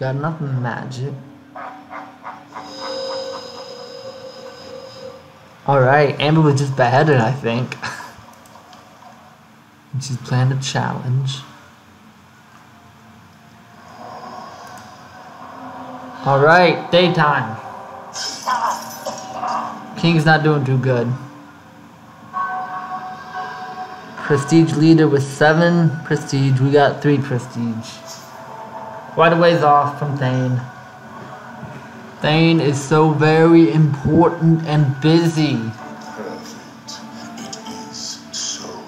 Got enough magic. Alright, Amber was just beheaded, I think. she's planned a challenge. Alright, daytime. King's not doing too good. Prestige leader with seven prestige. We got three prestige. Quite a ways off from Thane. Thane is so very important and busy. Perfect. It is so.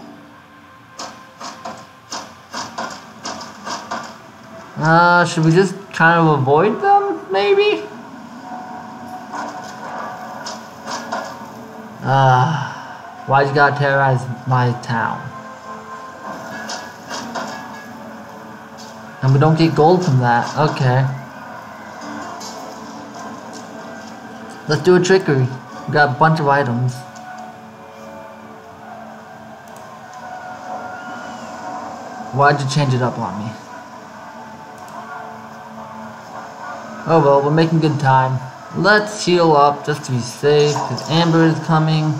Uh, should we just kind of avoid them, maybe? Ah, why'd you gotta terrorize my town? And we don't get gold from that. Okay. Let's do a trickery. We got a bunch of items. Why'd you change it up on me? Oh well, we're making good time. Let's heal up just to be safe, because Amber is coming.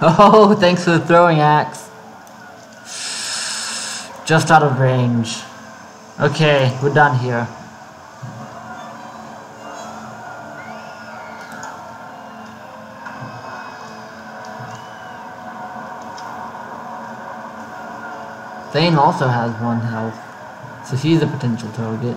Oh, thanks for the throwing axe. Just out of range. Okay, we're done here. Thane also has one health, so he's a potential target.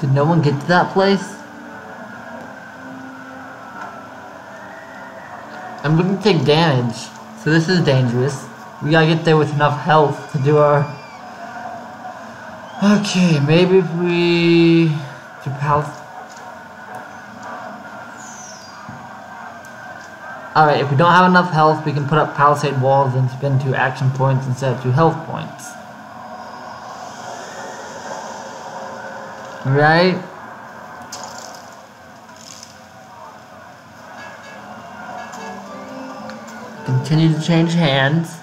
Did no one get to that place? I'm going to take damage, so this is dangerous. We gotta get there with enough health to do our... Okay, maybe if we... Do pal... Alright, if we don't have enough health, we can put up palisade walls and spend two action points instead of two health points. Right? Continue to change hands.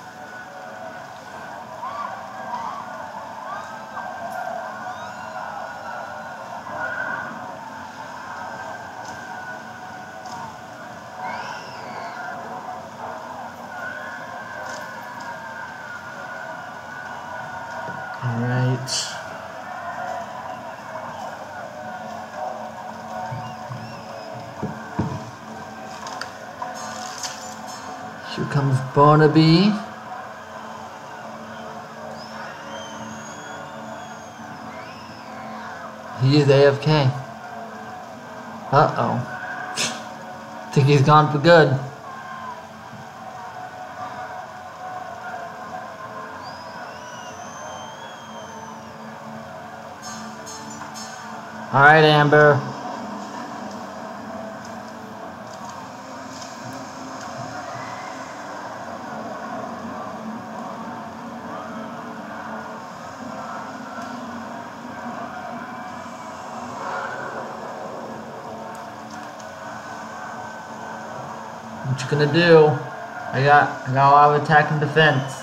Comes be He is AFK. Uh-oh. Think he's gone for good. Alright, Amber. You gonna do? I got I got a lot of attack and defense.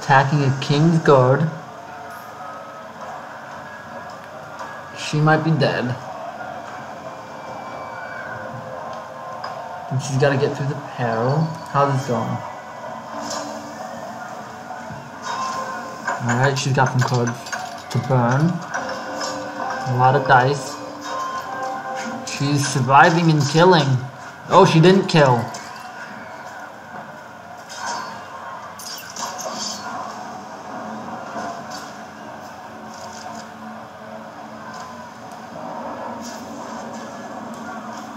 Attacking a king's guard. She might be dead. And she's gotta get through the peril. How's this going? Alright, she's got some cards to burn. A lot of dice. She's surviving and killing. Oh, she didn't kill.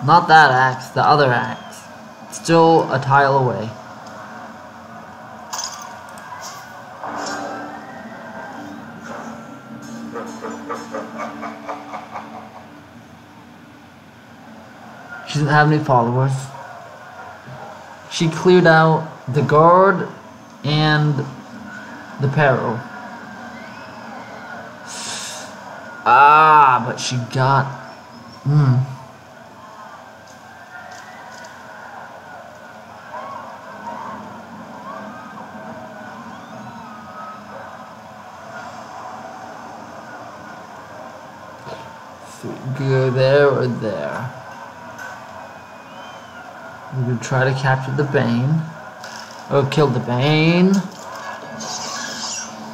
Not that axe, the other axe. Still a tile away. Doesn't have any followers. She cleared out the guard and the peril. Ah, but she got. Hmm. So we go there or there. We will try to capture the Bane. Or kill the Bane.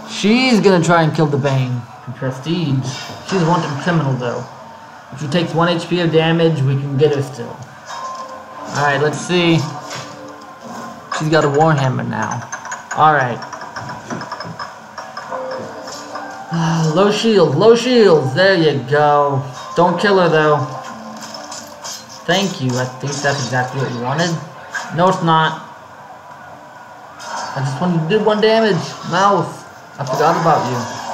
She's gonna try and kill the Bane. Prestige. She's a wanted criminal though. If she takes 1 HP of damage, we can get her still. Alright, let's see. She's got a Warhammer now. Alright. low shield, low shields. There you go. Don't kill her though. Thank you. I think that's exactly what you wanted. No, it's not. I just wanted to do one damage. Mouse. I forgot about you.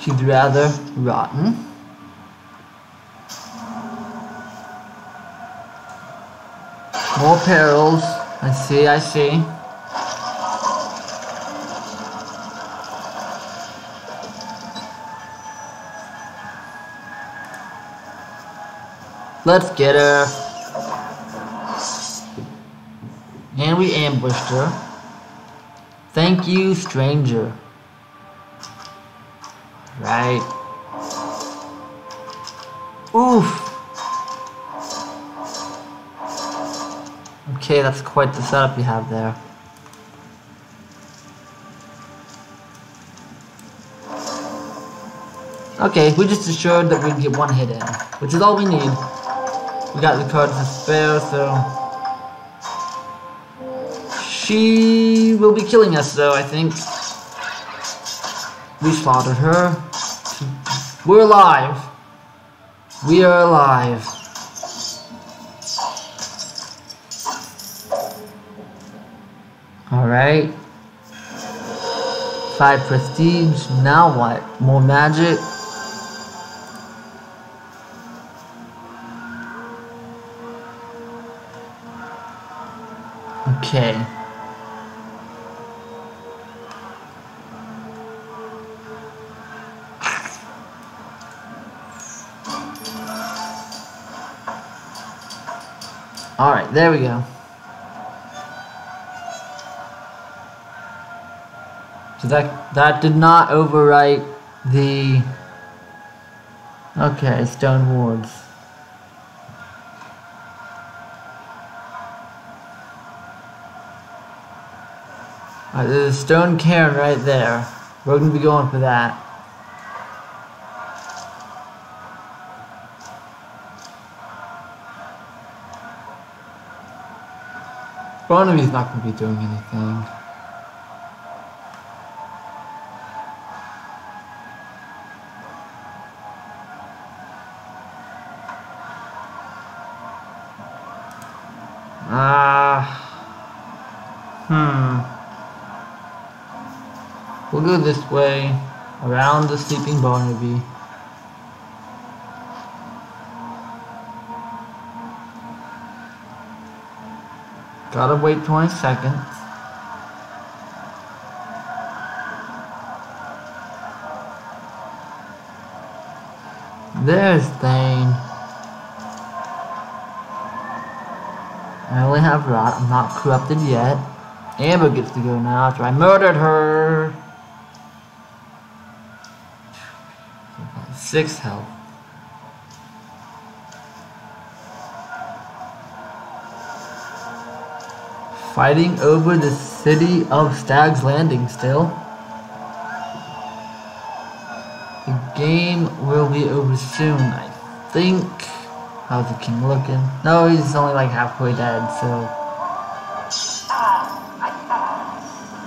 She's rather rotten. More perils. I see, I see. Let's get her. And we ambushed her. Thank you, stranger. Right. Oof. Okay, that's quite the setup you have there. Okay, we just assured that we can get one hit in, which is all we need. We got the cards to spare, so... She will be killing us, though, I think. We slaughtered her. We're alive. We are alive. Alright. Five prestige. Now what? More magic? Okay. There we go. So that that did not overwrite the Okay, stone wards. There's a stone cairn right there. We're gonna be going for that. Barnaby's not going to be doing anything. Ah. Hmm. We'll go this way, around the sleeping Barnaby. Gotta wait 20 seconds. There's Thane. I only have Rot. I'm not corrupted yet. Amber gets to go now after I murdered her. Six health. Fighting over the city of Stag's Landing still. The game will be over soon, I think. How's the king looking? No, he's only like halfway dead, so.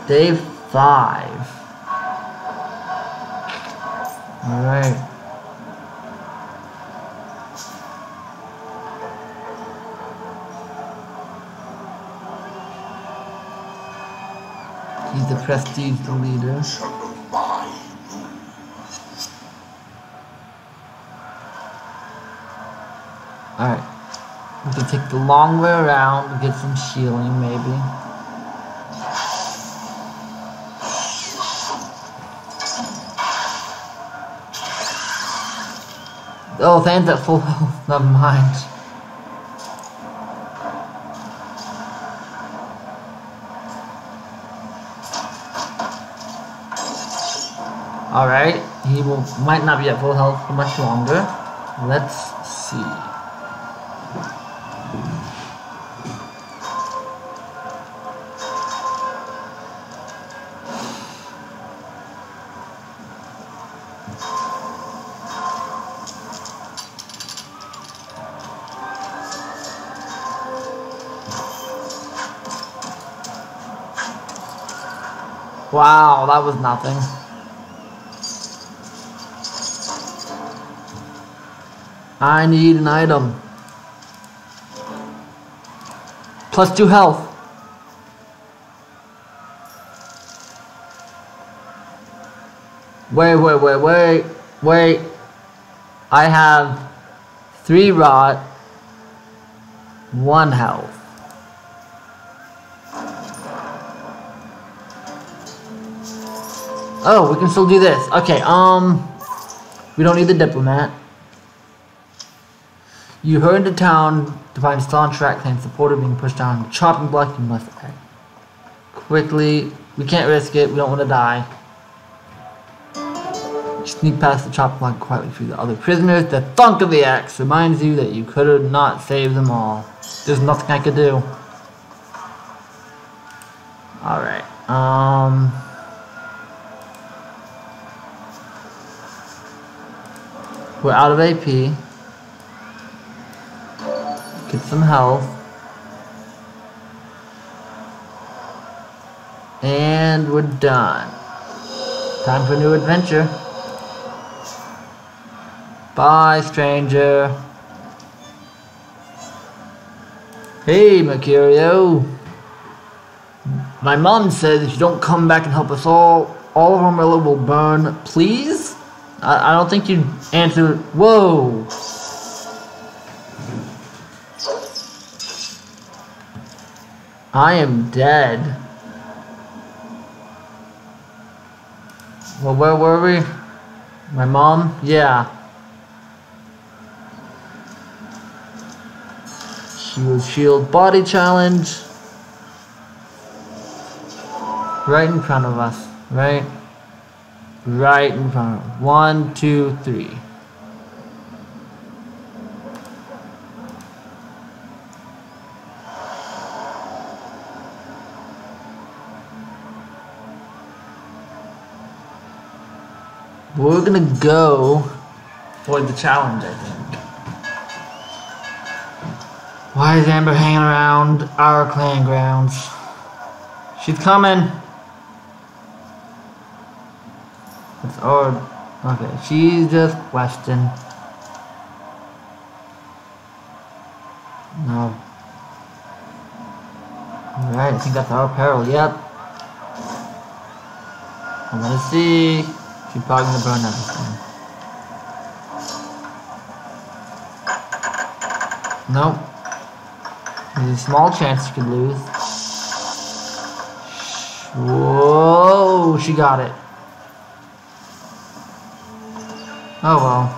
Day 5. Alright. Prestige the leader. Alright. We can take the long way around, to get some shielding maybe. Oh, Thane's at full health. Never mind. Alright, he will might not be at full health for much longer. Let's see. Wow, that was nothing. I need an item. Plus two health. Wait, wait, wait, wait, wait. I have three rot, one health. Oh, we can still do this. Okay, um, we don't need the diplomat. You hurry into town to find Stalin track claim supporter being pushed down. Chopping block, you must act quickly. We can't risk it. We don't want to die. Sneak past the chopping block quietly through the other prisoners. The thunk of the axe reminds you that you could have not save them all. There's nothing I could do. Alright. Um. We're out of AP. Get some health. And we're done. Time for a new adventure. Bye, stranger. Hey, Mercurio. My mom says if you don't come back and help us all, all of Armello will burn. Please? I, I don't think you answered. Whoa. I am dead. Well, where were we? My mom? Yeah. Shield, shield, body challenge. Right in front of us. Right? Right in front of us. One, two, three. We're gonna go for the challenge, I think. Why is Amber hanging around our clan grounds? She's coming. It's odd. Okay, she's just question. No. Alright, I think that's our peril. Yep. I'm gonna see. She's probably gonna burn everything. Nope. There's a small chance she could lose. Whoa, she got it. Oh well.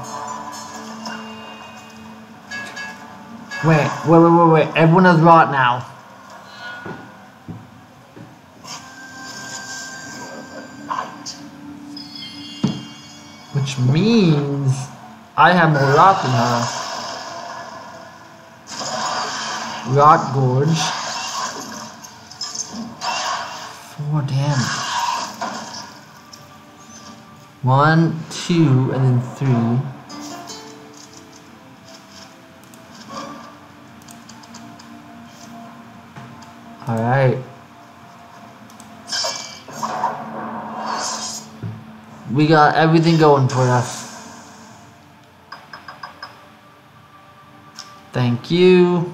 Wait, wait, wait, wait, wait. Everyone is rot now. Means I have more rot than her. Rot Gorge. Four damage. One, two, and then three. Alright. We got everything going for us. Thank you.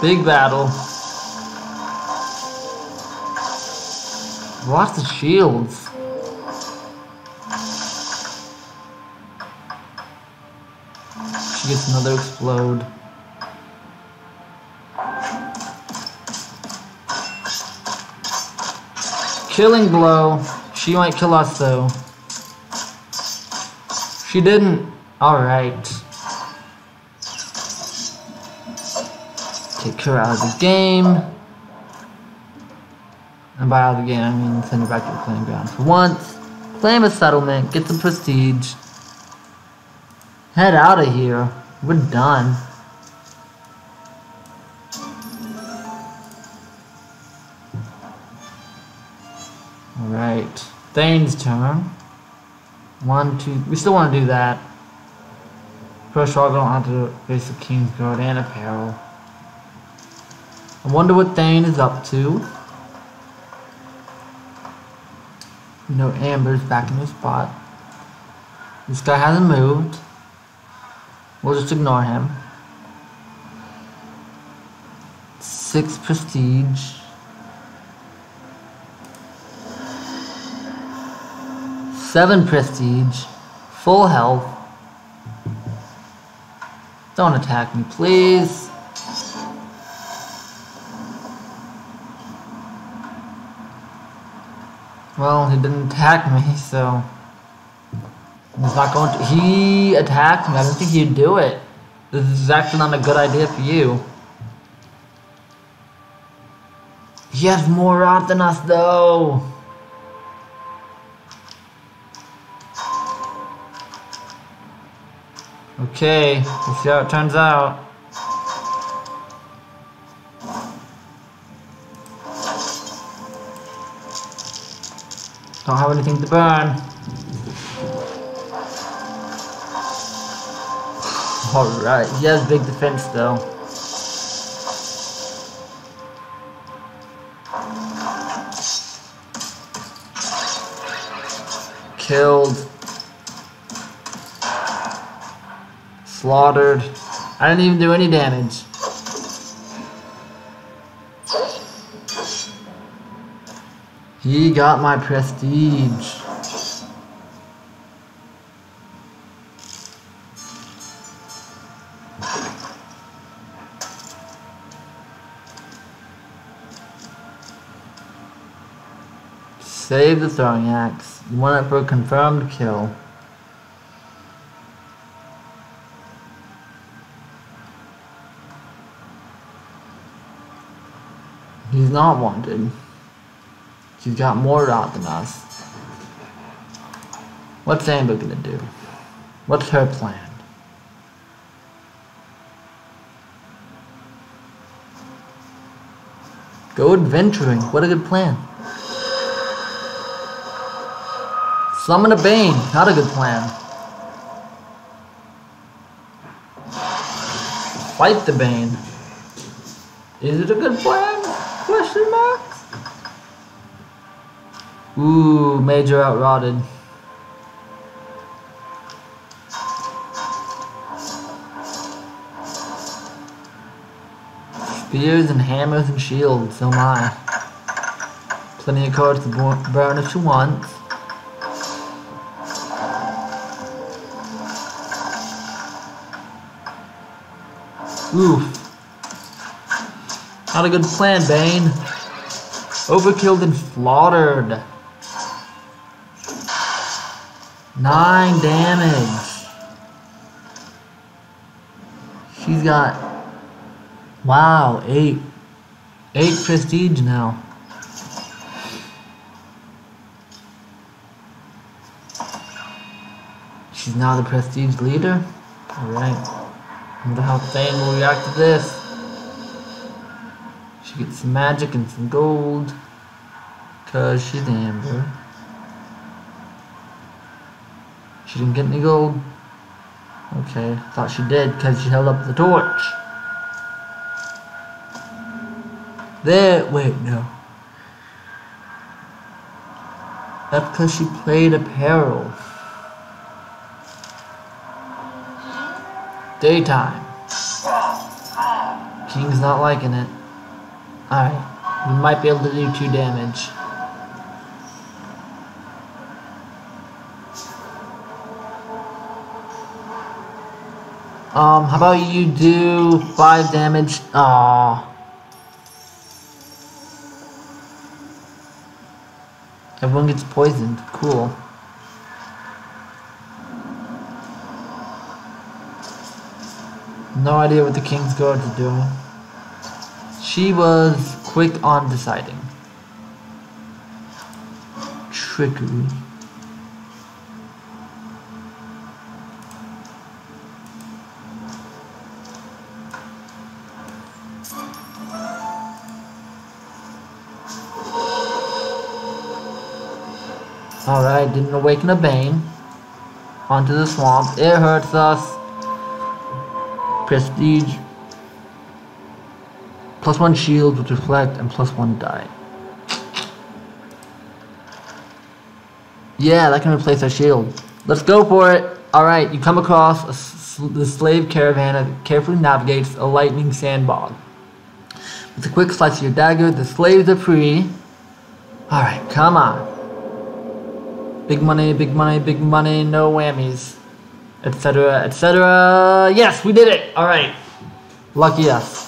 Big battle. Watch the shields. She gets another explode. Killing blow. She might kill us though. She didn't. Alright. Take her out of the game. And by out of the game, I mean send her back to the playing ground. For once, claim a settlement, get some prestige. Head out of here. We're done. Alright. Thane's turn. One, two. We still want to do that. First of all, don't have to face the King's Guard and Apparel. I wonder what Thane is up to. Know, Amber's back in her spot. This guy hasn't moved. We'll just ignore him. Six prestige. Seven prestige. Full health. Don't attack me, please. Well, he didn't attack me, so... He's not going to... He attacked me. I didn't think he'd do it. This is actually not a good idea for you. He has more rot than us, though. Okay, let's see how it turns out. Don't have anything to burn. Alright, he has big defense though. Killed. Slaughtered. I didn't even do any damage. He got my prestige. Save the throwing axe. You want it for a confirmed kill. He's not wanted. She's got more rot than us. What's Amber gonna do? What's her plan? Go adventuring. What a good plan. Summon a Bane. Not a good plan. Fight the Bane. Is it a good plan? Question mark? Ooh, Major outrotted. Spears and hammers and shields, oh my. Plenty of cards to burn if you want. Oof. Not a good plan, Bane. Overkilled and slaughtered. Nine damage. She's got, wow, eight. Eight prestige now. She's now the prestige leader? Alright. wonder how Thane will react to this. She gets some magic and some gold. Cause she's Amber. She didn't get any gold. Okay, thought she did because she held up the torch. There, wait, no. That's because she played a peril. Daytime. King's not liking it. Alright, we might be able to do two damage. Um, how about you do five damage? Aww. Everyone gets poisoned. Cool. No idea what the King's Guards are doing. She was quick on deciding. Trickery. Alright, didn't awaken a Bane. Onto the swamp. It hurts us. Prestige. Plus one shield with reflect and plus one die. Yeah, that can replace our shield. Let's go for it. Alright, you come across the slave caravan that carefully navigates a lightning sandbog. With a quick slice of your dagger, the slaves are free. Alright, come on. Big money, big money, big money, no whammies, etc., etc. Yes, we did it. All right. Lucky us.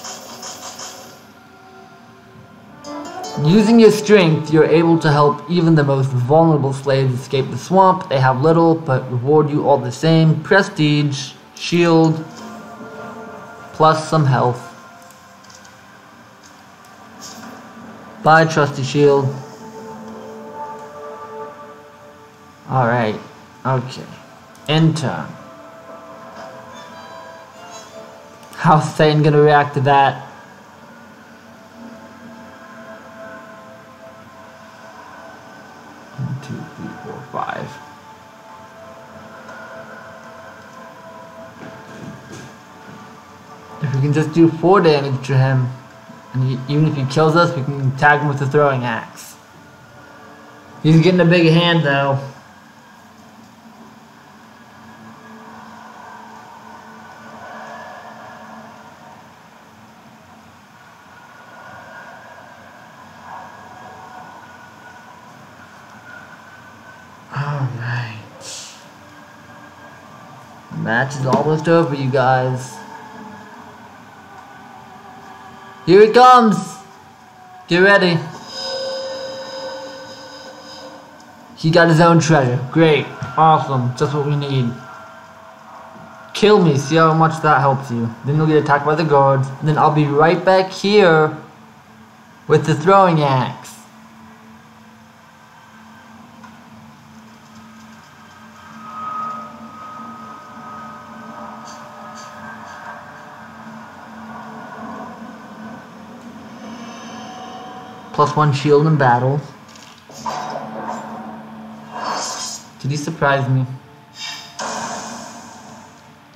Using your strength, you're able to help even the most vulnerable slaves escape the swamp. They have little, but reward you all the same. Prestige, shield, plus some health. Bye, trusty shield. Alright. Okay. Enter. How's Satan gonna react to that? One, two, three, four, five. If we can just do four damage to him, and he, even if he kills us, we can tag him with the throwing axe. He's getting a big hand though. Match is almost over, you guys. Here he comes! Get ready. He got his own treasure. Great. Awesome. Just what we need. Kill me. See how much that helps you. Then you'll get attacked by the guards. Then I'll be right back here with the throwing axe. Plus one shield in battle. Did he surprise me?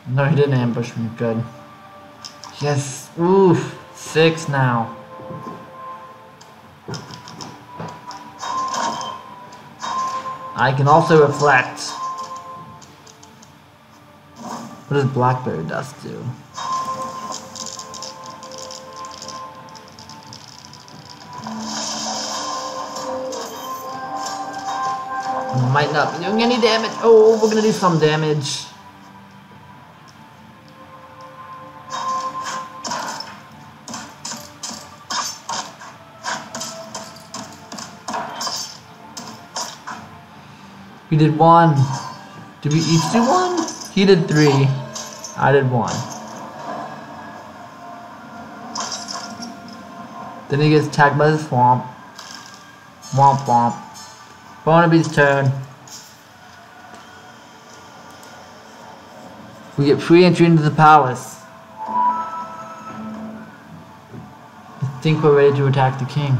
No, he didn't ambush me. Good. Yes. Oof. Six now. I can also reflect. What does Blackberry Dust do? Might not be doing any damage. Oh, we're gonna do some damage. We did one. Did we each do one? He did three. I did one. Then he gets attacked by the swamp. Womp womp. Barnaby's turn. We get free entry into the palace. I think we're ready to attack the king.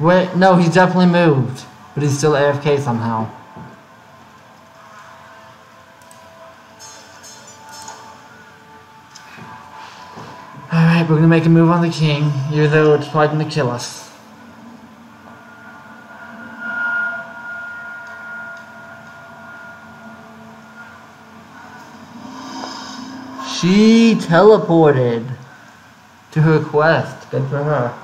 Wait, no, he's definitely moved. But he's still AFK somehow. Alright, we're gonna make a move on the king, even though it's probably gonna kill us. She teleported to her quest. Good for her.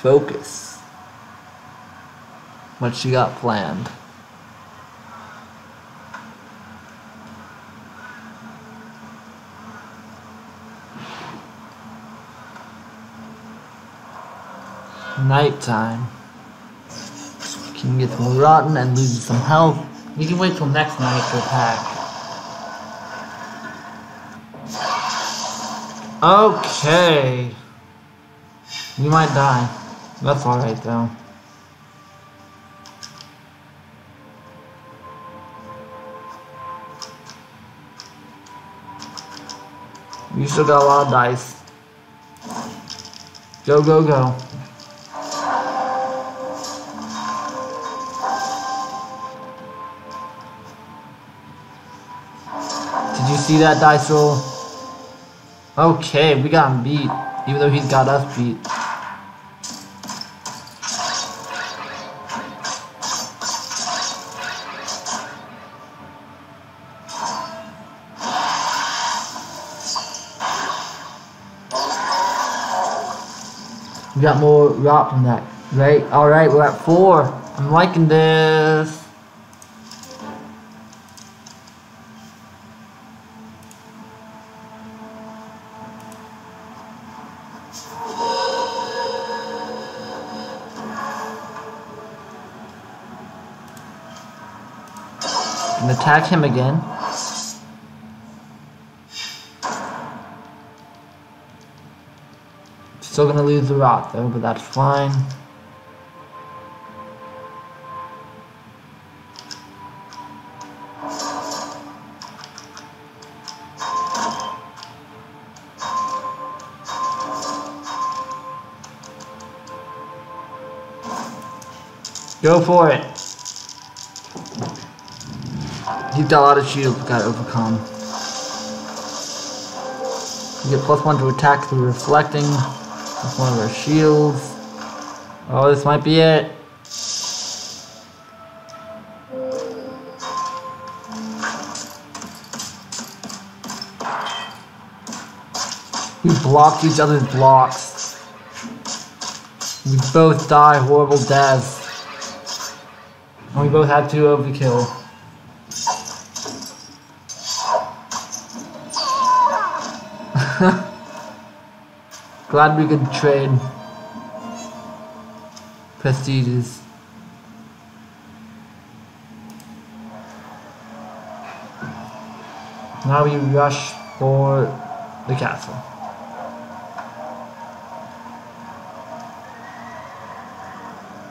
Focus. What she got planned. Nighttime. King get more rotten and loses some health. We can wait till next night to attack. Okay. We might die. That's alright though. You still got a lot of dice. Go, go, go. See that dice roll? Okay, we got him beat, even though he's got us beat. We got more rot from that, right? Alright, we're at four. I'm liking this. Attack him again. Still gonna lose the rot though, but that's fine. Go for it. Got a lot of shields we gotta overcome. You get plus one to attack through reflecting. That's one of our shields. Oh, this might be it. We blocked each other's blocks. We both die horrible deaths. And we both had two overkill. Glad we could trade prestiges. Now we rush for the castle.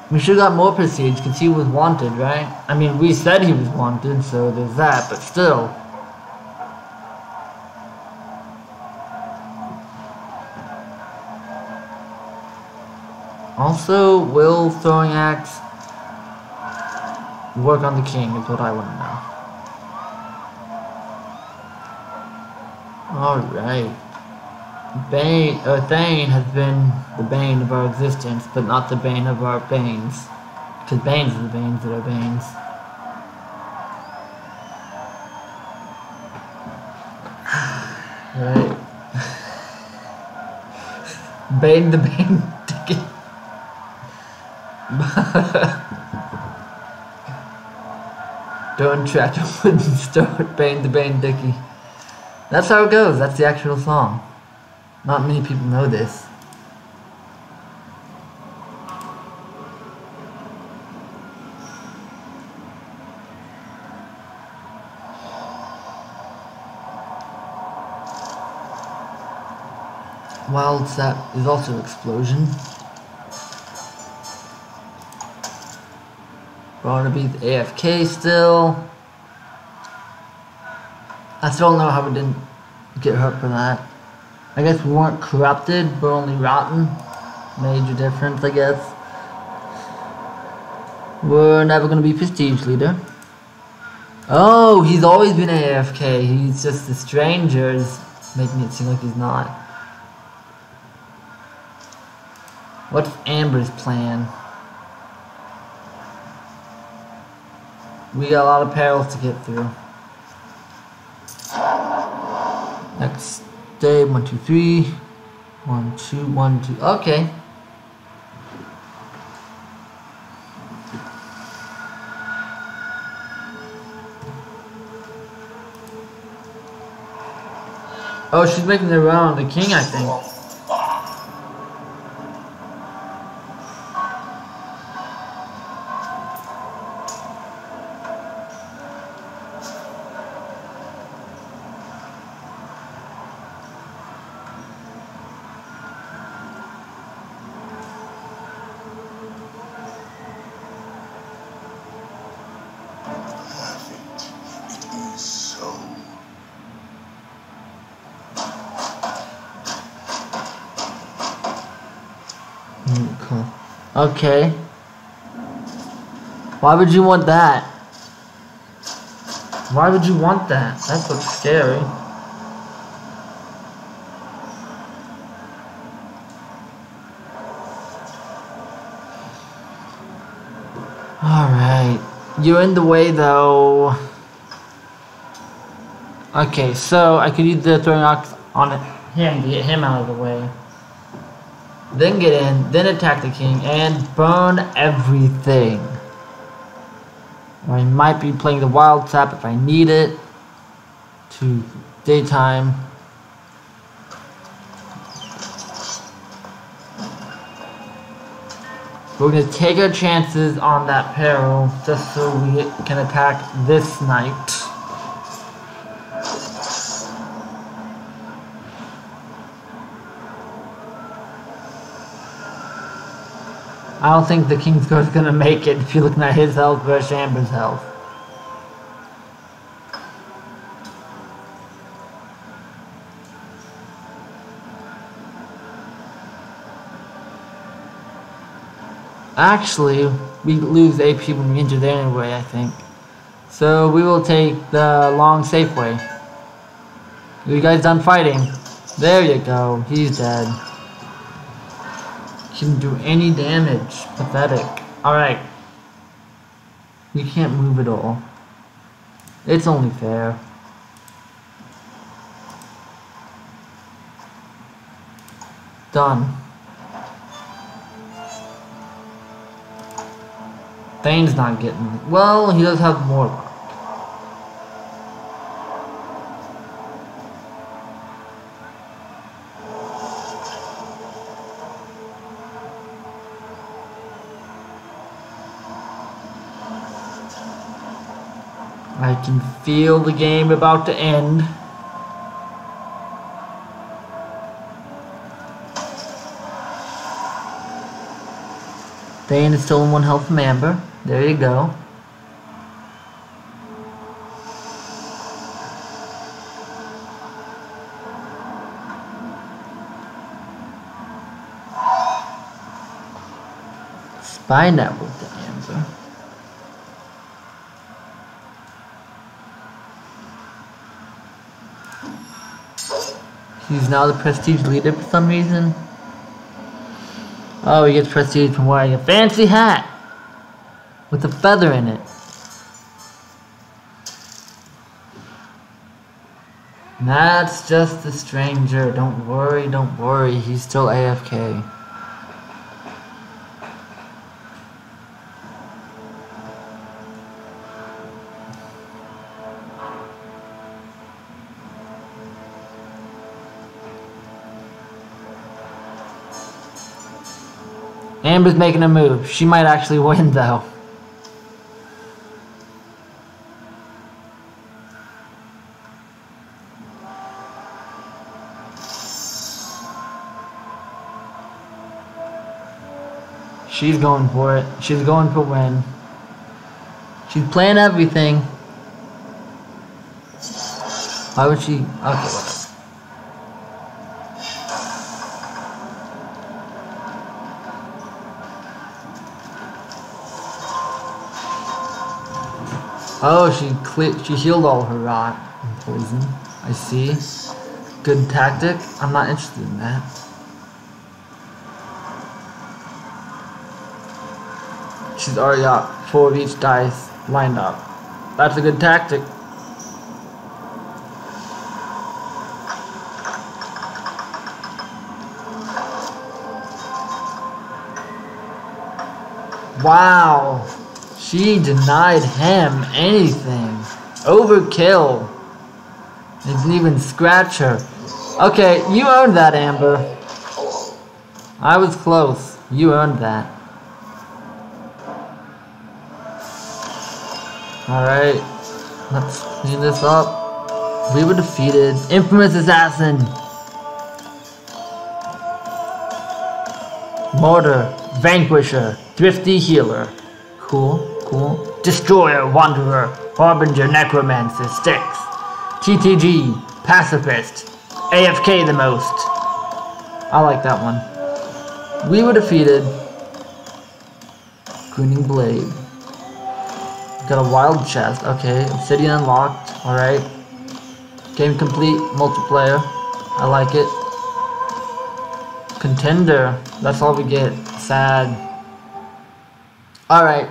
We should have got more prestige because he was wanted, right? I mean, we said he was wanted, so there's that, but still. Also, will throwing axe work on the king is what I want to know. Alright. Bane, uh, Thane has been the bane of our existence, but not the bane of our banes. Because banes are the banes that are banes. right. Bane the bane. Don't chat to one Bane the Bane Dicky. That's how it goes, that's the actual song. Not many people know this. Wild Sap is also explosion. Barnaby's AFK still. I still don't know how we didn't get hurt for that. I guess we weren't corrupted, we're only rotten. Major difference, I guess. We're never gonna be prestige leader. Oh, he's always been AFK. He's just the strangers making it seem like he's not. What's Amber's plan? We got a lot of perils to get through. Next day, one, two, three. One, two, one, two. Okay. Oh, she's making the round the king, I think. Okay. Why would you want that? Why would you want that? That looks scary. Alright. You're in the way though. Okay, so I could use the throwing rocks on him to get him out of the way then get in, then attack the king, and burn everything. I might be playing the wild tap if I need it to daytime. We're gonna take our chances on that peril just so we can attack this night. I don't think the King's Guard's gonna make it if you're looking at his health versus Amber's health. Actually, we lose AP when we injure there anyway, I think. So we will take the long safe way. You guys done fighting? There you go, he's dead can do any damage. Pathetic. Alright. You can't move at all. It's only fair. Done. Thane's not getting... Well, he does have more I can feel the game about to end. Thane is still in one health from Amber. There you go. Spy network to Amber. Now the prestige leader for some reason. Oh, he gets prestige from wearing a fancy hat with a feather in it. That's just a stranger. Don't worry, don't worry. He's still AFK. Amber's making a move. She might actually win, though. She's going for it. She's going for win. She's playing everything. Why would she? Okay, whatever. Oh, she cle she healed all her rot and poison. I see. Good tactic. I'm not interested in that. She's already got four of each dice lined up. That's a good tactic. Wow. She denied him anything. Overkill. Didn't even scratch her. Okay, you earned that, Amber. I was close. You earned that. Alright. Let's clean this up. We were defeated. Infamous Assassin. Mortar. Vanquisher. Thrifty Healer. Cool, Destroyer, Wanderer. Harbinger, Necromancer. Styx. TTG. Pacifist. AFK the most. I like that one. We were defeated. Grinning Blade. Got a wild chest. Okay. Obsidian unlocked. Alright. Game complete. Multiplayer. I like it. Contender. That's all we get. Sad. Alright.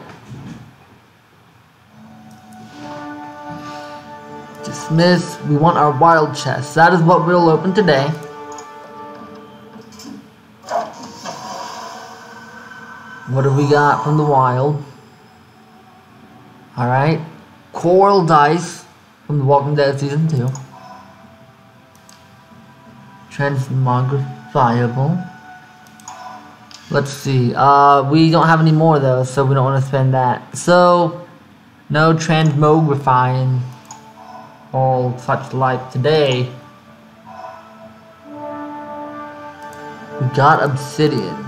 Dismiss. We want our wild chest. That is what we'll open today. What have we got from the wild? Alright. Coral Dice from The Walking Dead Season 2. Transmogrifiable. Let's see. Uh, we don't have any more though, so we don't want to spend that. So, no transmogrifying all such like today. We got Obsidian.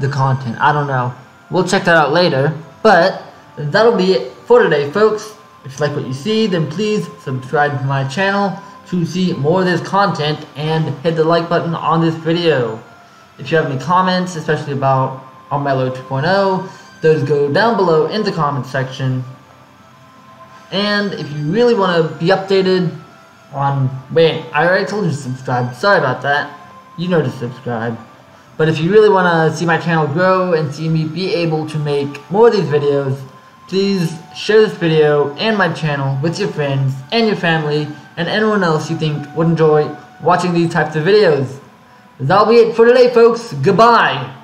The content. I don't know. We'll check that out later. But that'll be it for today, folks. If you like what you see, then please subscribe to my channel to see more of this content and hit the like button on this video. If you have any comments, especially about Armello 2.0, those go down below in the comment section. And if you really want to be updated on... Wait, I already told you to subscribe. Sorry about that. You know to subscribe. But if you really want to see my channel grow and see me be able to make more of these videos, please share this video and my channel with your friends and your family and anyone else you think would enjoy watching these types of videos. That'll be it for today, folks. Goodbye.